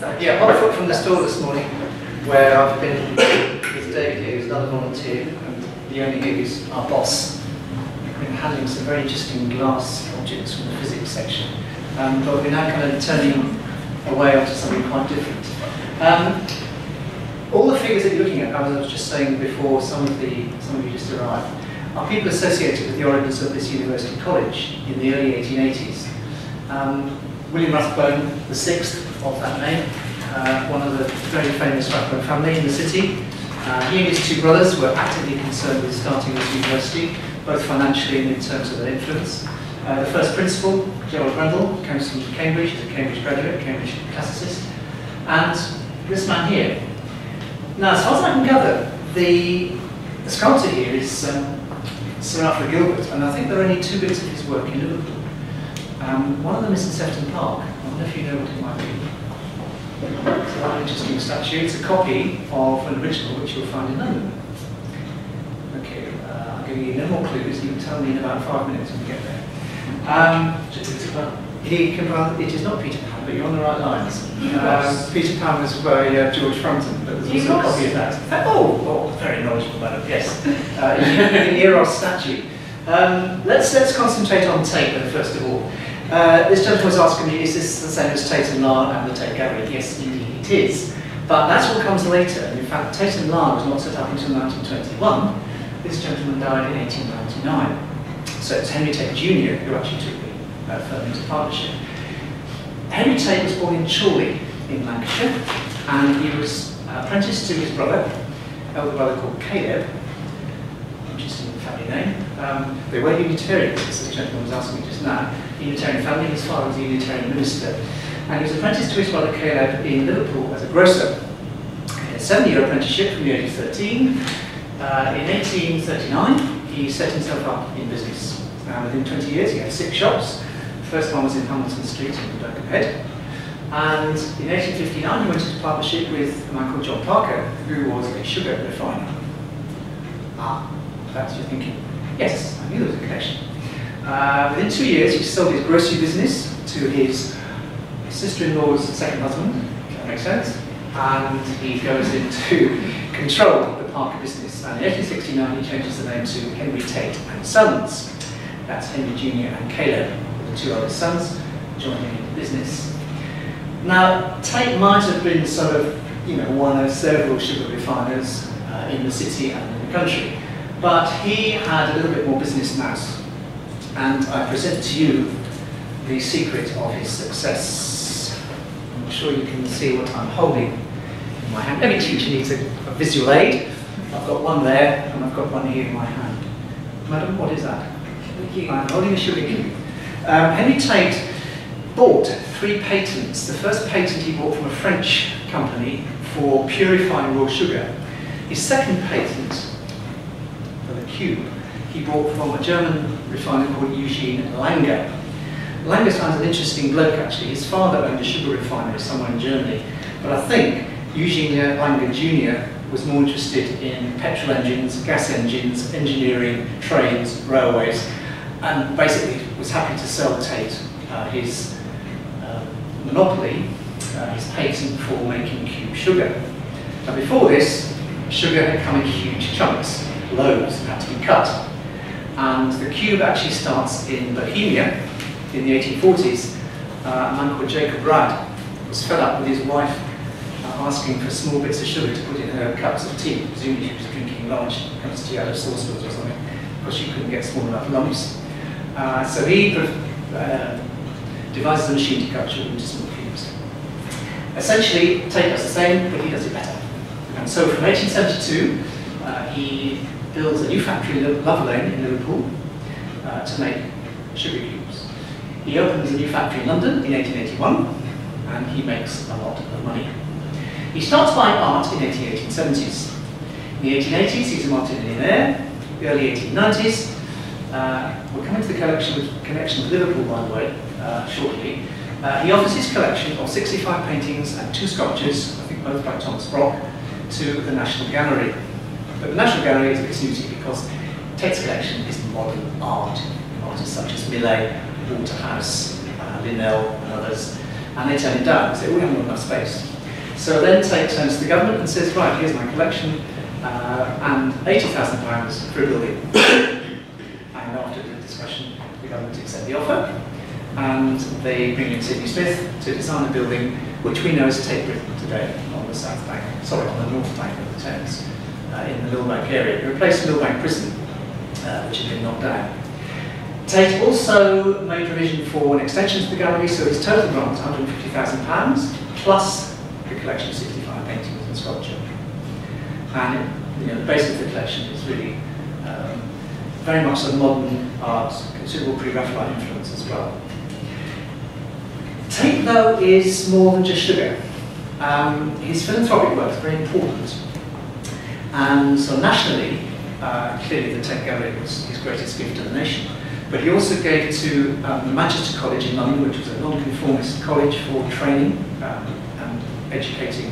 Yeah, hot foot from the store this morning, where I've been with David here, who's another volunteer, and Leonie who's our boss. We've been handling some very interesting glass objects from the physics section, um, but we're now kind of turning away onto something quite different. Um, all the figures that you're looking at, as I was just saying before, some of the some of you just arrived, are people associated with the origins of this university college in the early 1880s. Um, William Rathbone, the sixth of that name, uh, one of the very famous Rathbone family in the city. Uh, he and his two brothers were actively concerned with starting this university, both financially and in terms of their influence. Uh, the first principal, Gerald Rendall, comes from Cambridge, he's a Cambridge graduate, Cambridge classicist. And this man here. Now, as far as I can gather, the, the sculptor here is um, Sir Arthur Gilbert, and I think there are only two bits of his work in Liverpool. Um, one of them is in Sefton Park. I wonder if you know what it might be. It's a very interesting statue. It's a copy of an original which you'll find in London. Okay, uh, I'll give you no more clues. You can tell me in about five minutes when we get there. Um, he can, it is not Peter Pan, but you're on the right lines. Um, Peter Pan was by uh, George Frampton, but there's also a copy of that. Oh, oh very knowledgeable madam, yes. Uh, an Eros statue. Um, let's, let's concentrate on then, first of all. Uh, this gentleman was asking me, is this the same as Tate and Lyle and the Tate Gallery? Yes, indeed it is. But that's what comes later. In fact, Tate and Lyle was not set up until 1921. This gentleman died in 1899. So it's Henry Tate Jr. who actually took the uh, firm into partnership. Henry Tate was born in Chorley in Lancashire, and he was uh, apprenticed to his brother, elder brother called Caleb, name. Um, they were Unitarians, as the gentleman was asking me just now. Unitarian family, his father was a Unitarian minister. And he was apprenticed to his brother Caleb in Liverpool as a grocer. A seven-year apprenticeship from the age of 13. Uh, in 1839, he set himself up in business. Uh, within 20 years, he had six shops. The first one was in Hamilton Street in Birkenhead. And in 1859, he went into partnership with a man called John Parker, who was a sugar refiner. Ah, perhaps you're thinking, yes, I knew there was a connection. Uh, within two years, he sold his grocery business to his sister-in-law's second husband, that makes sense, and he goes into control of the Parker business. And in 1869, he changes the name to Henry Tate and Sons. That's Henry Jr. and Caleb, the two other sons, joining the business. Now, Tate might have been sort of, you know, one of several sugar refiners uh, in the city and in the country, but he had a little bit more business nous. And I present to you the secret of his success. I'm sure you can see what I'm holding in my hand. Every teacher needs a, a visual aid. I've got one there, and I've got one here in my hand. Madam, what is that? I'm holding a sugar cube. Um, Henry Tate bought three patents. The first patent he bought from a French company for purifying raw sugar. His second patent cube he bought from a German refiner called Eugene Langen. Langen sounds an interesting bloke actually. His father owned a sugar refinery somewhere in Germany, but I think Eugene Langen Jr. was more interested in petrol engines, gas engines, engineering, trains, railways, and basically was happy to sell Tate uh, his uh, monopoly, uh, his patent for making cube sugar. Now before this, sugar had come in huge chunks, loads, had to be cut. And the cube actually starts in Bohemia in the 1840s. Uh, a man called Jacob Rad was fed up with his wife uh, asking for small bits of sugar to put in her cups of tea. Presumably she was drinking large cups of tea out of saucepans or something, because she couldn't get small enough lumps. Uh, so he uh, devises a machine to cut sugar into small cubes. Essentially, Tate does the same, but he does it better. And so from 1872, uh, he builds a new factory in Love Lane in Liverpool uh, to make sugar cubes. He opens a new factory in London in 1881, and he makes a lot of money. He starts buying art in the 1870s. In the 1880s, he's a multi-millionaire. The early 1890s, uh, we'll come into the collection, connection with Liverpool, by the way, uh, shortly. Uh, he offers his collection of 65 paintings and two sculptures, I think both by Thomas Brock, to the National Gallery. But the National Gallery is snooty because Tate's collection is modern art, artists such as Millais, Waterhouse, uh, Linnell and others. And they turn it down, they say, haven't got enough space. So then Tate turns to the government and says, right, here's my collection, uh, and £80,000 for a building. and after the discussion, the government accept the offer, and they bring in Sidney Smith to design a building which we know as Tate Britain today on the south bank, sorry, on the north bank of the Thames, uh, in the Millbank area. It replaced Millbank Prison, uh, which had been knocked down. Tate also made provision for an extension to the gallery, so its total grant £150,000, plus the collection of 65 paintings and sculpture. And you know, the base of the collection is really um, very much a modern art, considerable pre-Raphaelite influence as well. Tate, though, is more than just sugar. Um, his philanthropic work is very important. And so nationally, uh, clearly the Tate Gallery was his greatest gift to the nation. But he also gave to um, Manchester College in London, which was a non-conformist college for training um, and educating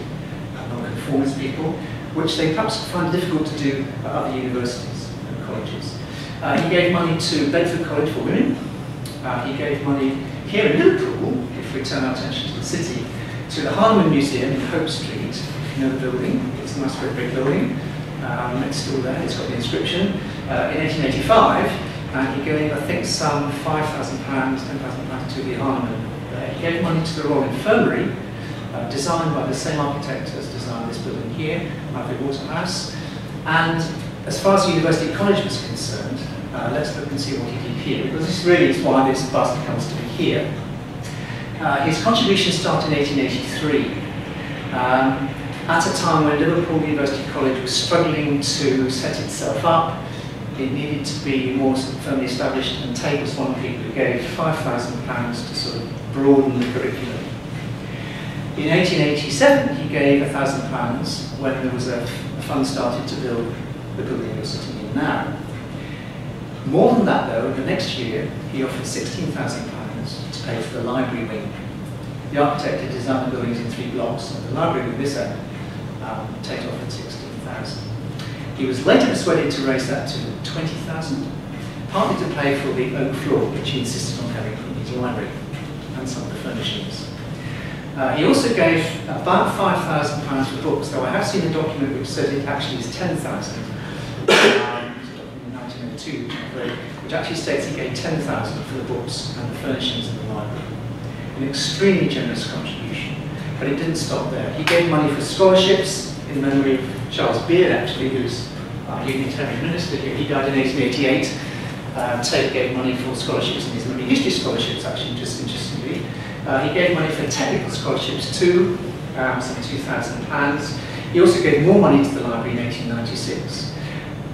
uh, non-conformist people, which they perhaps find difficult to do at other universities and colleges. Uh, he gave money to Bedford College for Women. Uh, he gave money here in Liverpool, if we turn our attention to the city, to the Hahnemann Museum in Hope Street. You know the building, it's a nice big building. Um, it's still there, it's got the inscription. Uh, in 1885, and he gave, I think, some £5,000, £10,000 to the Hahnemann. Uh, he gave money to the Royal Infirmary, uh, designed by the same architect as designed this building here, Alfred Waterhouse. And as far as the University College was concerned, uh, let's look and see what he did here, because this really is why this bust comes to be here. Uh, his contribution started in 1883, um, at a time when Liverpool University College was struggling to set itself up. It needed to be more firmly established, and was one people gave £5,000 to sort of broaden the curriculum. In 1887, he gave £1,000 when there was a, a fund started to build the building you're sitting in now. More than that, though, the next year, he offered £16,000 to pay for the library wing. The architect had designed the buildings in three blocks, and the library wing this end, um, Tate offered 16000 He was later persuaded to raise that to 20000 partly to pay for the oak floor, which he insisted on having in his library, and some of the furnishings. Uh, he also gave about £5,000 for books, though I have seen a document which says it actually is 10000 which actually states he gave 10,000 for the books and the furnishings in the library. An extremely generous contribution, but it didn't stop there. He gave money for scholarships in memory of Charles Beard, actually, who's our Unitarian minister here. He died in 1888. Um, Tate gave money for scholarships in his memory, history scholarships, actually, just interestingly. Uh, he gave money for technical scholarships too, um, some £2,000. He also gave more money to the library in 1896.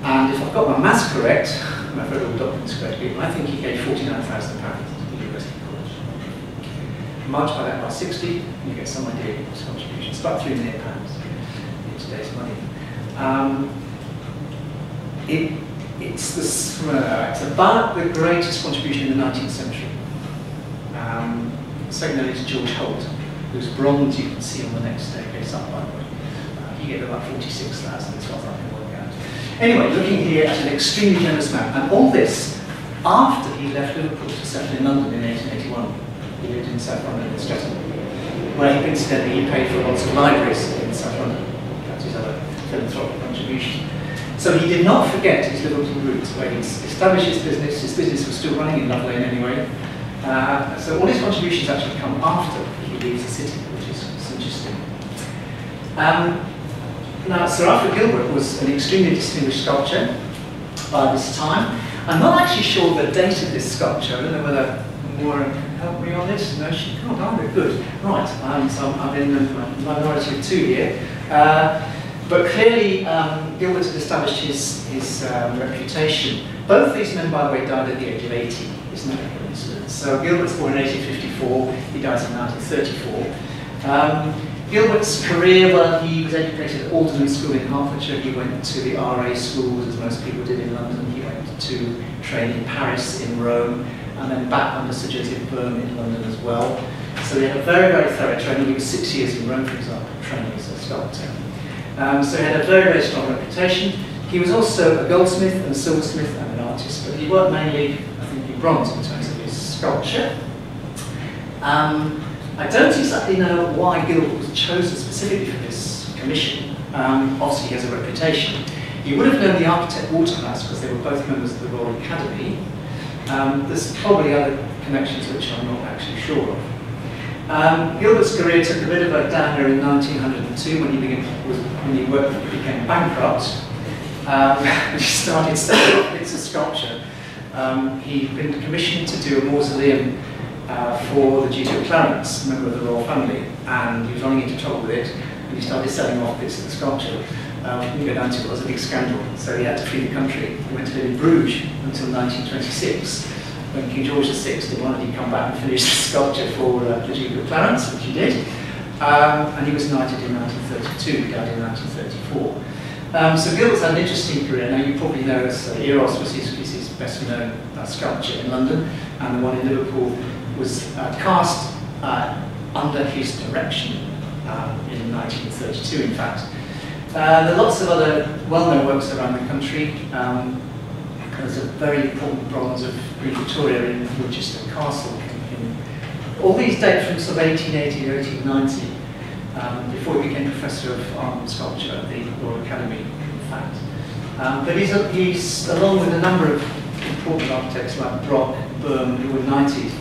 And if I've got my maths correct, I've read all the documents correctly, I think he gave £49,000 to the University College. Multiply that by 60, and you get some idea of his contribution. It's about £3 million in today's money. Um, it, it's, it's about the greatest contribution in the 19th century. Um, second only to George Holt, whose bronze you can see on the next staircase up, by the way. Uh, he gave about 46,000 as well, Anyway, looking here at an extremely generous man, and all this after he left Liverpool to settle in London in 1881. He lived in South London in Streatham, where he incidentally he paid for lots of libraries in South London. That's his other philanthropic contribution. So he did not forget his Liverpool roots, where he established his business. His business was still running in Love Lane anyway. Uh, so all his contributions actually come after he leaves the city, which is interesting. Um, now, Sir Alfred Gilbert was an extremely distinguished sculptor by this time. I'm not actually sure the date of this sculpture. I don't know whether can help me on this. No, she can't either. Good. Right. Um, so I'm in the minority of two here. Uh, but clearly, um, Gilbert had established his, his um, reputation. Both these men, by the way, died at the age of 80. Isn't that a coincidence? So Gilbert's born in 1854. He dies in 1934. Um, Gilbert's career, well, he was educated at Aldenham School in Hertfordshire. He went to the RA schools, as most people did in London. He went to train in Paris, in Rome, and then back under Sir Joseph Boehm in London as well. So he had a very, very thorough training. He was six years in Rome, for example, training as a sculptor. Um, so he had a very, very strong reputation. He was also a goldsmith and a silversmith and an artist, but he worked mainly, I think, in bronze in terms of his sculpture. Um, I don't exactly know why Gilbert was chosen specifically for this commission. Um, obviously, he has a reputation. He would have known the architect Waterhouse because they were both members of the Royal Academy. Um, there's probably other connections which I'm not actually sure of. Um, Gilbert's career took a bit of a downer in 1902 when he, began, when he worked, became bankrupt. Um, he started studying bits of sculpture. Um, he'd been commissioned to do a mausoleum uh, for the Duke of Clarence, member of the royal family, and he was running into trouble with it, and he started selling off bits of the sculpture. Um, we go down to it, was a big scandal, so he had to flee the country. He went to live in Bruges until 1926 when King George VI him to come back and finish the sculpture for uh, the Duke of Clarence, which he did. Um, and he was knighted in 1932, he died in 1934. Um, so Gilbert's had an interesting career. Now you probably know uh, Eros was his, his best known uh, sculpture in London, and the one in Liverpool was uh, cast uh, under his direction um, in 1932, in fact. Uh, there are lots of other well-known works around the country. Um, there's a very important bronze of Queen Victoria in Winchester Castle. All these date from sort of 1880 to 1890, um, before he became Professor of Art and Sculpture at the Royal Academy, in fact. Um, but he's, he's, along with a number of important architects like Brock, Boehm, who were knighted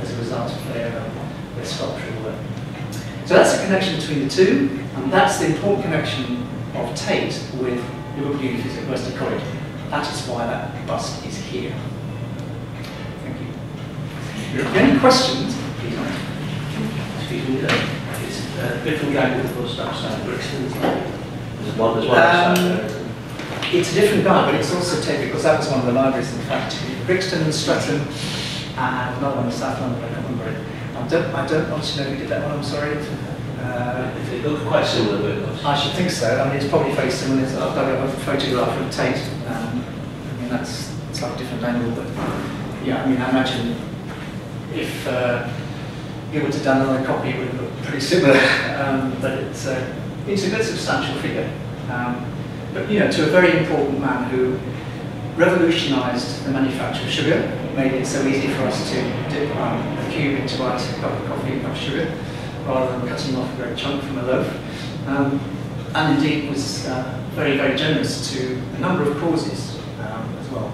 as a result of their, their sculptural work. So that's the connection between the two, and that's the important connection of Tate with Liverpool University at Western College. That is why that bust is here. Thank you. If you any questions, please Excuse me, uh, it's a different guy with the bus outside Brixton. There's one, there's one outside Um, there. It's a different guy, but it's also Tate because that was one of the libraries, in fact. Brixton and Streatham, and another one in South London, I can't remember it. I don't, I don't honestly know who did that one, I'm sorry. Uh, It looked quite similar, but. I should think so. I mean, it's probably very similar. I've got a, a photograph of Tate. Um, I mean, that's a different angle, but yeah, I mean, I imagine if uh, you were to done another copy, it would look pretty similar. Um, but it's uh, it's a good substantial figure. Um, but you know, to a very important man who revolutionised the manufacture of sugar, made it so easy for us to dip um, a cube into our cup of coffee and of sugar rather than cutting off a great chunk from a loaf. Um, and indeed was uh, very, very generous to a number of causes um, as well.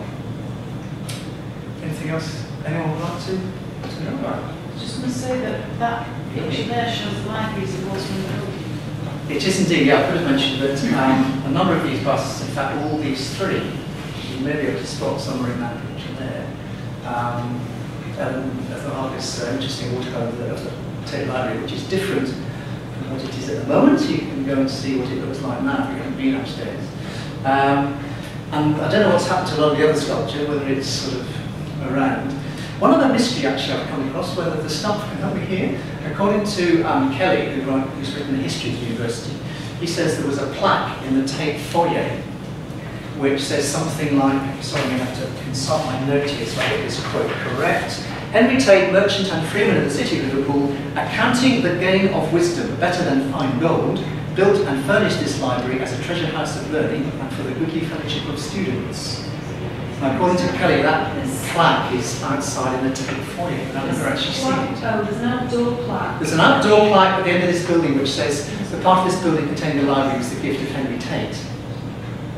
Anything else anyone would like to, to know about? Just going to say that that picture there shows the libraries of Walsman Building. It is indeed, yeah, I could have mentioned that um, a number of these busts, in fact all these three, you may be able to spot somewhere in that picture there. Um, um, have this uh, interesting watercolour of the, of the Tate Library, which is different from what it is at the moment. You can go and see what it looks like now if you haven't been upstairs. Um, and I don't know what's happened to a lot of the other sculpture, whether it's sort of around. One other mystery actually I've come across, whether the stuff can help here. According to um, Kelly, who wrote, who's written the history of the university, he says there was a plaque in the Tate foyer which says something like, sorry, I'm going to have to consult my note here so I get this quote correct. Henry Tate, merchant and freeman of the city of Liverpool, accounting the gain of wisdom better than fine gold, built and furnished this library as a treasure house of learning and for the goodly fellowship of students. Now, according to Kelly, that plaque is outside in the Tate foyer, but I've never actually seen it. Oh, there's an outdoor plaque. There's an outdoor plaque at the end of this building which says the part of this building containing the library was the gift of Henry Tate.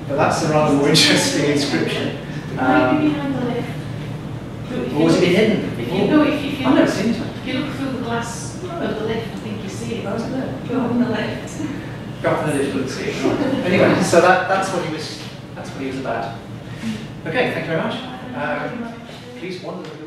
But that's a rather more interesting inscription. Um, behind the lift. But if or was it hidden If you, no, if, if you, I've never seen it. if you look through the glass of the lift, I think you see it. Oh, is it there? Go on the left. Go in the lift, let's see it. Anyway, so that, that's what he was. That's what he was about. Okay, thank you very much. Thank you very Um, please wander.